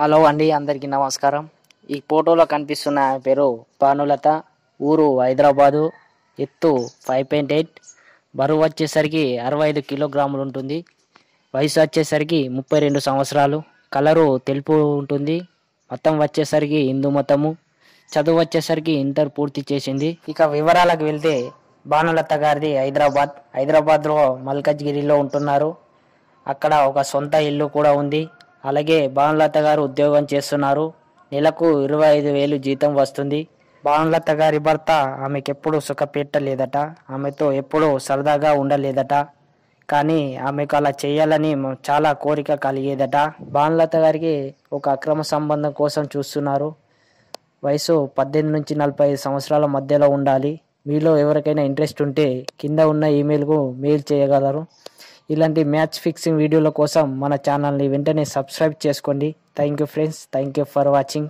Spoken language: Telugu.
హలో అండి అందరికీ నమస్కారం. ఈ ఫోటోలో కనిపిస్తున్న ఆమె పేరు భానులత. ఊరు హైదరాబాదు ఎత్తు ఫైవ్ పాయింట్ ఎయిట్. బరువు వచ్చేసరికి అరవై ఐదు కిలోగ్రాములు ఉంటుంది. వయసు వచ్చేసరికి ముప్పై రెండు సంవత్సరాలు. కలరు తెలుపు ఉంటుంది. మతం వచ్చేసరికి హిందూ మతము. చదువు వచ్చేసరికి ఇంటర్ పూర్తి చేసింది. ఇక వివరాలకు వెళ్తే భానులత గారిది హైదరాబాద్. హైదరాబాద్లో మల్కజ్గిరిలో ఉంటున్నారు. అక్కడ ఒక సొంత ఇల్లు కూడా ఉంది. అలాగే భానులత గారు ఉద్యోగం చేస్తున్నారు. నెలకు ఇరవై ఐదు వేలు జీతం వస్తుంది. భానులత గారి భర్త ఆమెకు ఎప్పుడు సుఖపెట్టలేదట. ఆమెతో ఎప్పుడూ సరదాగా ఉండలేదట. కానీ ఆమెకు అలా చేయాలని చాలా కోరిక కలిగేదట. భానులత గారికి ఒక అక్రమ సంబంధం కోసం చూస్తున్నారు. వయసు పద్దెనిమిది నుంచి నలభై ఐదు సంవత్సరాల మధ్యలో ఉండాలి. మీలో ఎవరికైనా ఇంట్రెస్ట్ ఉంటే కింద ఉన్న ఈమెయిల్కు మెయిల్ చేయగలరు. ఇలాంటి మ్యాచ్ ఫిక్సింగ్ వీడియోల కోసం మన ఛానల్ని వెంటనే సబ్స్క్రైబ్ చేసుకోండి. Thank you friends thank you for watching